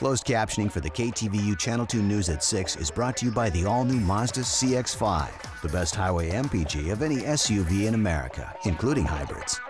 Closed captioning for the KTVU Channel 2 News at 6 is brought to you by the all new Mazda CX 5, the best highway MPG of any SUV in America, including hybrids.